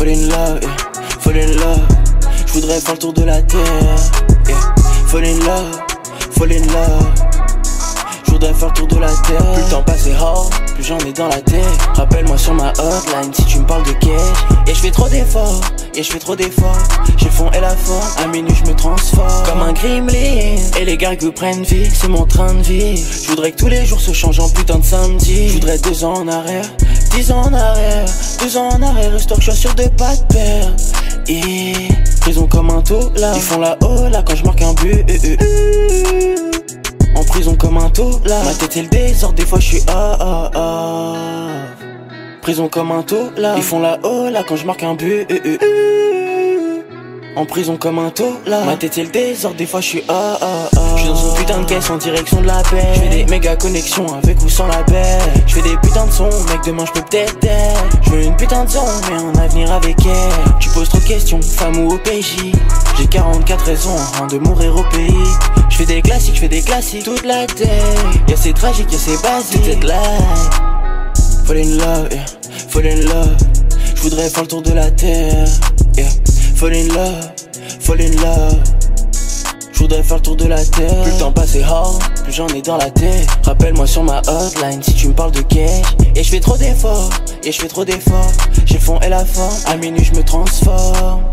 Fall in love. Fall in love. Je voudrais faire le tour de la terre. Fall in love, fall in love. Je voudrais faire le tour de la terre. Plus le temps passe hors, plus j'en ai dans la tête. Rappelle-moi sur ma hotline si tu me parles de cash. Et je fais trop d'efforts, et je fais trop d'efforts. J'ai le fond et la forme, à minuit je me transforme. Comme un gremlin. Et les gars que prennent vie, c'est mon train de vie. Je voudrais que tous les jours se changent en putain de samedi. Je voudrais deux ans en arrière, dix ans en arrière, deux ans en arrière, histoire que je sois sûr de pas te perdre. Prison comme un taux là. Ils font la là quand je marque un but. euh. En prison comme un taux là. Ma tête est le désordre, des fois je suis ah ah ah. Prison comme un taux là. Ils font la là quand je marque un but. En prison comme un taux là. Ma tête est le désordre, des fois je suis ah ah ah. Je suis dans une putain de caisse en direction de la paix. Je fais des méga connexions avec ou sans la paix. Je fais des putains de sons, mec demain je peux peut-être être. Je veux une putain de zone, mais un avenir avec elle. Tu poses trop de questions, femme ou au PJ. J'ai 44 raisons hein, de mourir au pays. Je fais des classiques, je fais des classiques toute la tête. Y'a c'est tragique, y'a c'est basique. Life. Fall in love, yeah. Fall in love. Je voudrais faire le tour de la terre. Yeah. Fall in love, fall in love. Je voudrais faire le tour de la terre. Plus le temps passe plus j'en ai dans la tête. Rappelle-moi sur ma hotline si tu me parles de cash. Et je fais trop d'efforts, et je fais trop d'efforts. J'ai le fond et la forme, à minuit je me transforme.